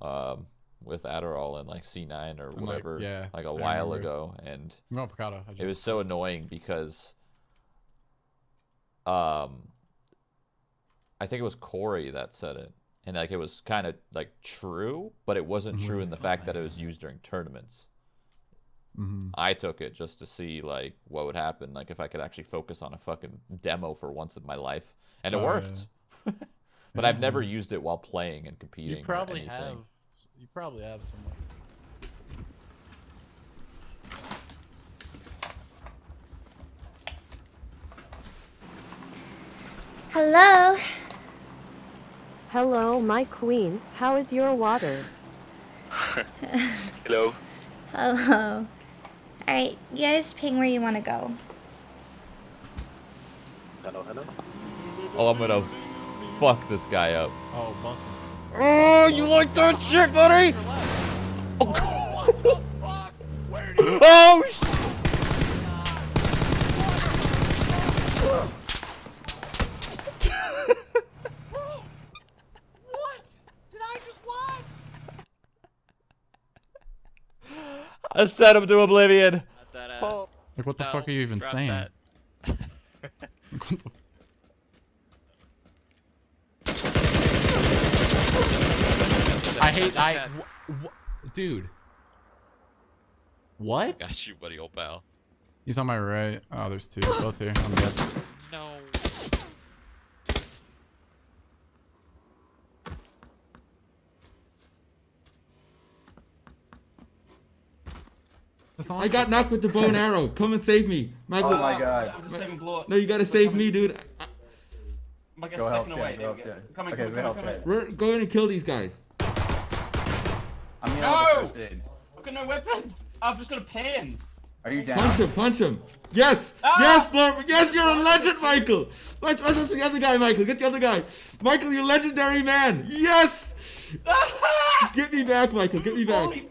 um, with Adderall and like C9 or And, like, whatever, yeah, like a I while remember. ago, and No, Picado. It was so annoying because um I think it was Corey that said it. And like it was kind of like true, but it wasn't true in the fact that it was used during tournaments. Mhm. I took it just to see like what would happen, like if I could actually focus on a fucking demo for once in my life, and it Oh, yeah. worked. but I've never used it while playing and competing. You probably have. You probably have somewhere. Hello. Hello, my queen. How is your water? Hello. Hello. Alright, you guys ping where you want to go. Hello, hello. Oh, I'm gonna fuck this guy up. Oh, Buster. Oh, you like that shit, buddy? Oh, sh- What did I just watch? I sent him to oblivion. That, uh, Oh. Like, what the no, fuck are you even drop saying? that. Like, what the- I hate. I. wh- wh- dude. What? Got you, buddy, old pal. He's on my right. Oh, there's two. Both here. On the edge. No. I got knocked with the bow and arrow. Come and save me, Michael. Oh my god. I'm just saving blow. No, you gotta save me, dude. I- I'm like a Go help second away. go help There we go. Okay, coming, go help coming, Chad. coming. We're going to kill these guys. I'm here No! first aid. I've got no weapons. I've just got a pen. Are you down? Punch him, punch him. Yes, Ah! yes, Blur. Yes, you're a legend, Michael. Let's let's the other guy, Michael. Get the other guy. Michael, you're a legendary man. Yes. Get me back, Michael. Get me back. Holy.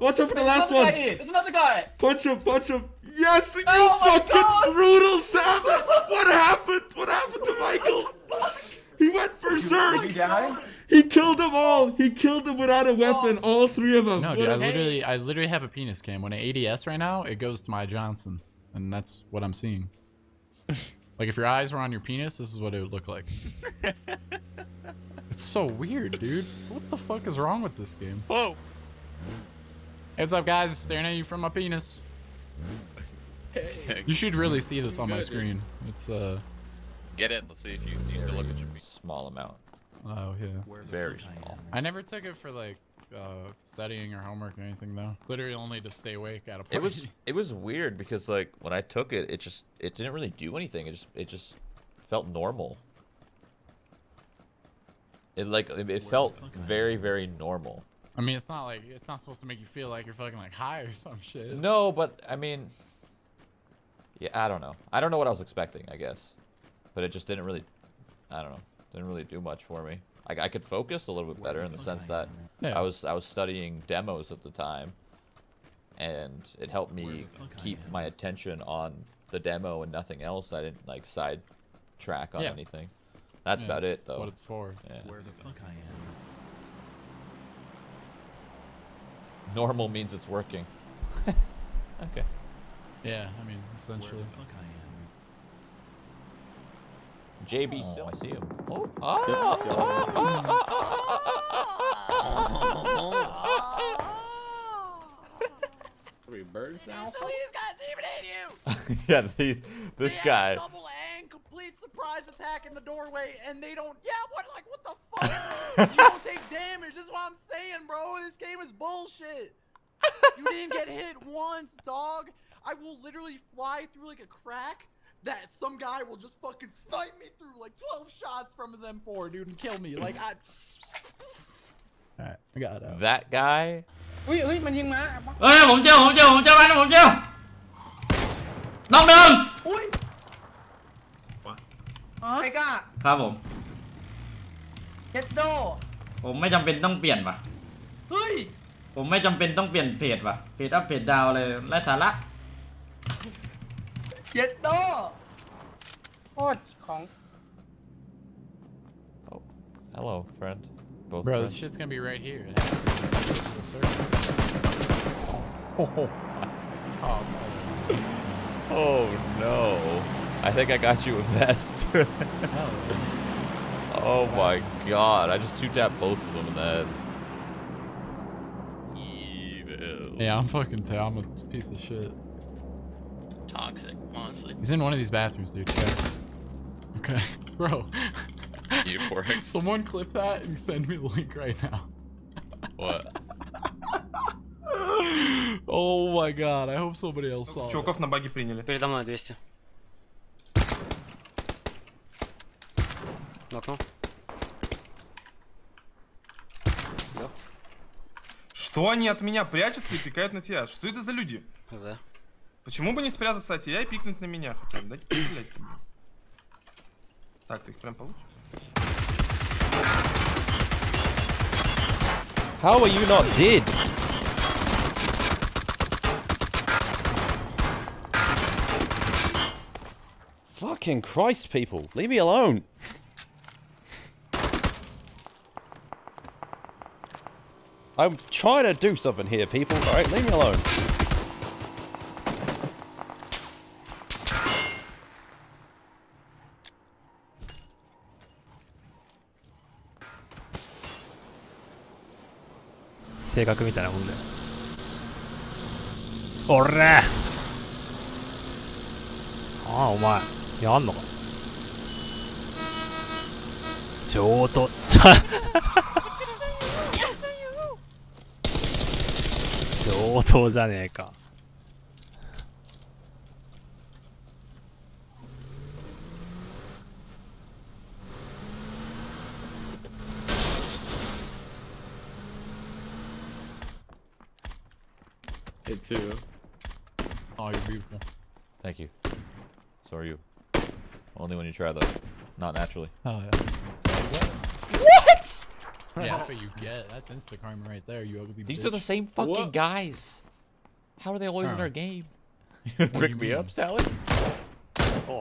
Watch out for the last one. There's another guy. Punch him, punch him. Yes, you Oh fucking God. brutal savage. What happened? What happened to Michael? He went Did you berserk. die? He killed them all. He killed them without a weapon. All three of them. No, dude. a- I literally, I literally have a penis cam. When I ADS right now, it goes to my Johnson, and that's what I'm seeing. like if your eyes were on your penis, this is what it would look like. it's so weird, dude. What the fuck is wrong with this game? Whoa. Hey, what's up, guys? Staring at you from my penis. You should really see this on my screen. It's uh, Get in. Let's see if you, you still look at your feet. Small amount, oh yeah. very small. I never took it for like uh studying or homework or anything though. Literally only to stay awake at a party. It was it was weird because like when I took it, it just it didn't really do anything. It just it just felt normal. It like it, it felt very very normal. I mean, it's not like it's not supposed to make you feel like you're fucking like high or some shit. No, but I mean, yeah, I don't know. I don't know what I was expecting. I guess, but it just didn't really. I don't know. Didn't really do much for me. Like I could focus a little bit better in the sense that Yeah. I was I was studying demos at the time, and it helped me keep my attention on the demo and nothing else. I didn't like side track on Yeah. anything. That's Yeah, about it's it though. What it's for. Yeah. Where the fuck I am Normal means it's working. okay. Yeah, I mean, essentially. JB oh, still, oh, oh, I see him. Oh, oh, oh, oh, oh, Three birds now. These guys didn't even hit you. yeah, these, this They had guy. a double and complete surprise attack in the doorway, and they don't. Yeah, what? Like, what the fuck? you don't take damage. This is what I'm saying, bro. This game is bullshit. You didn't get hit once, dog. I will literally fly through like a crack that some guy will just fucking snipe me through like 12 shots from his M4, dude, and kill me. Like, I. Alright, I got it. That guy. อุ้ยเฮ้ยมันยิงมาเอ้ยผมเจอผมเจอผมเจอมันผมเจอน้องหนึ่งอุ้ยไอ้ก้าครับผมเฮดโดผมไม่จำเป็นต้องเปลี่ยนว่ะ เฮ้ย ผมไม่จำเป็นต้องเปลี่ยนเพจว่ะเพจอัพเพจดาวเลยไร้สาระ เฮดโดโคตรของ Oh, hello, friend. both. Bro, this friends. shit's gonna be right here. It has to be right to the circle. Oh, Oh, it's all oh no! I think I got you a vest. there. Hell yeah. oh my god! I just two tapped both of them in the head. Evil. Yeah, I'm fucking. T- I'm a piece of shit. He's in one of these bathrooms, dude. Check. Okay, bro. Euphoric. Someone clip that and send me the link right now. What? oh my god, I hope somebody else saw it. Чуваков на баги приняли. Передо мной 200. Нокнул. Что они от меня прячутся и пикают на тебя? Что это за люди? За. Почему бы не спрятаться от тебя и пикнуть на меня хотя бы? Дайте пострелять тебе. Так, ты их прям получишь? How are you not dead? Fucking Christ, people. Leave me alone. I'm trying to do something here, people. Alright, leave me alone. " 性格みたいなもんだよ。おらああお前。やんのか？上等。ち ゃ上等じゃねえか「Hit too. Oh, you're beautiful. Thank you. So are you. Only when you try though. Not naturally. Oh yeah. What? Yeah, that's what you get. That's insta karma right there. You ugly These bitch. are the same fucking What? guys. How are they always in our game? You gonna What pick me mean? up, Sally? Oh.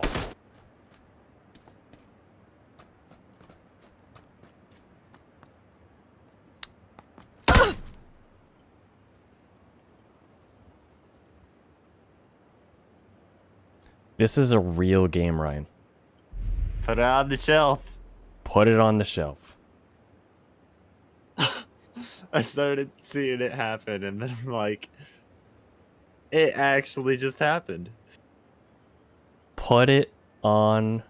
This is a real game, Ryan. Put it on the shelf. Put it on the shelf. I started seeing it happen, and then I'm like, it actually just happened. Put it on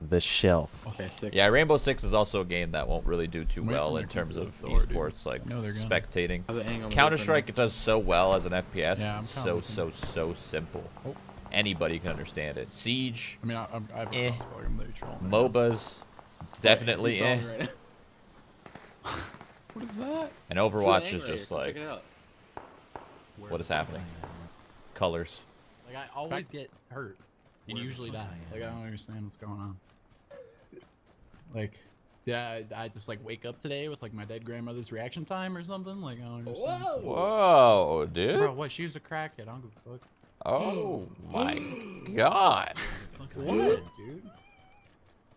the shelf. Okay, sick. Yeah, Rainbow Six is also a game that won't really do too well in terms of to the esports, like No, they're gonna. spectating. Have the angle on Counter both Strike it does so well as an FPS. Yeah, I'm it's so so so simple. Oh. Anybody can understand it. Siege, I mean, I, I'm, I have Eh. I'm literally trolling. MOBAs, definitely He's eh. right now. What is that? And It's an Overwatch is just here. like, Check it out. what is happening? Colors. Like I always get hurt and usually die. Like I don't understand what's going on. Like, yeah, I, I just like wake up today with like my dead grandmother's reaction time or something. Like I don't understand. Whoa. Whoa, dude. Bro, what? She was a crackhead. I don't give a fuck. Oh my god. What? dude?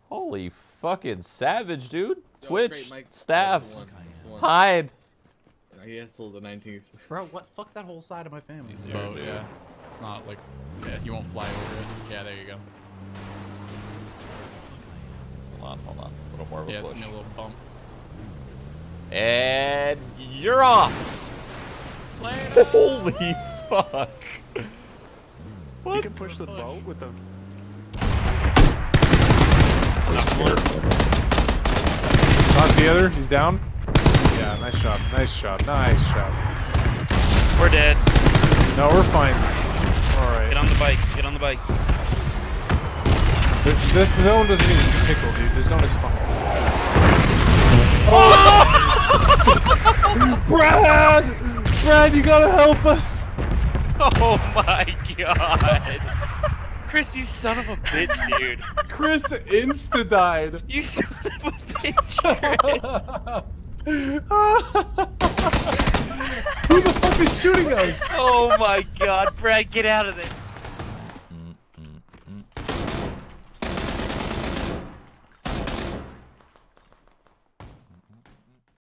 Holy fucking savage, dude. Yo, Twitch, great, staff, That's the one, that's the one. hide. I guess till the 19th. Bro, what? Fuck that whole side of my family. Easier, Oh dude. yeah, it's not like yeah, you won't fly over it. Yeah, there you go. Hold on, hold on. A little more of a Yeah, it's push. gonna be a little bump. And you're off. Holy fuck. What? You can push the boat with the. Knock the other. He's down. Yeah, nice shot. Nice shot. Nice shot. We're dead. No, we're fine. All right. Get on the bike. Get on the bike. This this zone doesn't even tickle, dude. This zone is fine. Oh! Brad! Brad, you gotta help us! Oh my god. Chris, you son of a bitch, dude. Chris insta died. You son of a bitch, Who the fuck is shooting us? Oh my god, Brad, get out of there.